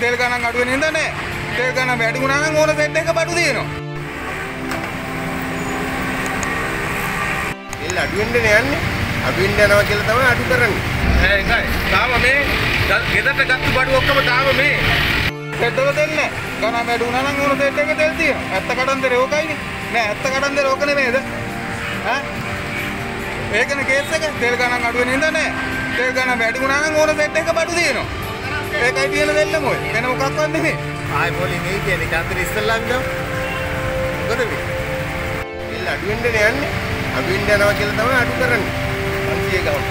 තෙල් ගණන් අඩු වෙන හින්දා නෑ. තෙල් ගණන් වැඩි වුණා නම් ඕන සෙට් එක බඩු දිනනවා. එල් අඩු වෙන්නේ යන්නේ. අඩු වෙන්න යනවා කියලා තමයි අඩු කරන්නේ. ඒ එකයි. තාම මේ ගෙදරට ගත්තු බඩු ඔක්කොම තාම මේ සෙට් එක දෙන්නේ. ගණන් වැඩි වුණා නම් ඕන සෙට් එක තෙල් තියෙනවා. ඇත්ත කඩන්දරේ ඕකයිනේ. නෑ ඇත්ත කඩන්දරේ ඕක නෙමෙයිද? ඈ? ඒකනේ කේස් එක. තෙල් ගණන් අඩු වෙන හින්දා නෑ. තෙල් ගණන් වැඩි වුණා නම් ඕන සෙට් එක බඩු දිනනවා. ඒකයි තියෙන දෙල්ලම ඔය. වෙන මොකක්වත් නෙමෙයි. ආයි පොලි මේ කියන්නේ කාතර ඉස්සල්ලා විදව. මොකද මේ? එල් අඩු වෙන්නේ යන්නේ. අඩු වෙන්න යනවා කියලා තමයි අඩු කරන්නේ. 500 ගාන.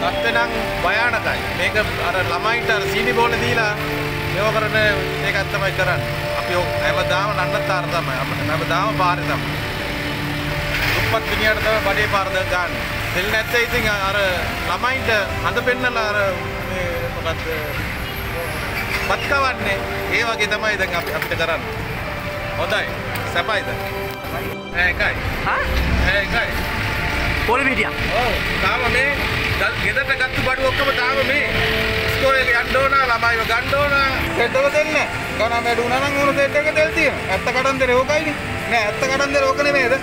තත්ත්වේ නම් භයානකයි. මේක අර ළමයින්ට අර සීනි බෝල දීලා මේව කරන එකක් තමයි කරන්නේ. අපි හැමදාම නන්නතර තමයි. අපිට හැමදාම පාරේ තමයි. දුප්පත් මිනිහට බඩේ පාර දැන් ගන්න. දෙල් නැත්නම් ඉතින් අර ළමයින්ට හඳ පෙන්නලා අර මේ මොකද්ද පත් කවන්නේ. ඒ වගේ තමයි දැන් අපි අපිට කරන්නේ. හොඳයි. සැපයිද? ඒකයි. හා ඒකයි. පොල් මීඩියා ඔව් තාම මේ ගෙදරට ගත්තු බඩු ඔක්කොම තාම මේ ඉස්කෝලේ යන්න ඕන ළමයිව ගන්න ඕන සෙට් එක දෙන්නේ. ගණන් වැඩි වුණා නම් ඕන සෙට් එක තෙල් තියෙනවා. ඇත්ත කඩන්දරේ ඕකයිනේ. නෑ ඇත්ත කඩන්දරේ ඕක නෙමෙයිද?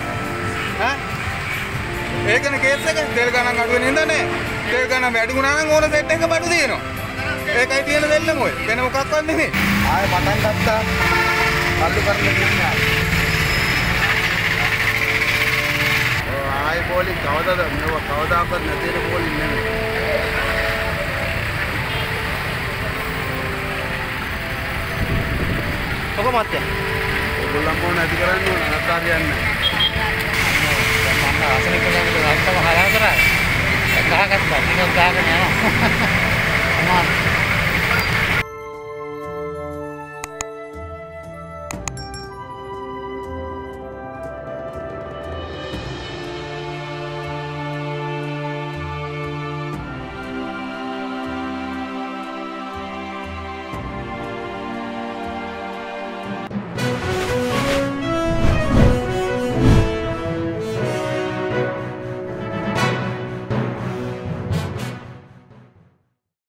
ඒකනේ කේස් එක. තෙල් ගණන් අඩු වෙන හින්දා නෑ. තෙල් ගණන් වැඩි වුණා නම් ඕන සෙට් එක බඩු දිනනවා. ඒකයි තියෙන දෙල්ලම ඔය. වෙන මොකක්වත් නෙමෙයි. ආයෙ පටන් ගත්තා. කල්ලු කරන්න දෙන්නේ. ආයෙ පොලි කවදාද මෙව කවදාකවත් නැති වෙන පොලි නෙමෙයි. ඔක මත්ය ඒගොල්ලන් මොන නැති කරන්නේ නැත්නම් හරියන්නේ නැහැ. මම අසල කෙනෙකුට රත්තම හදා කරා. ගහගත්තා. ටිකක් ගහගෙන යනවා.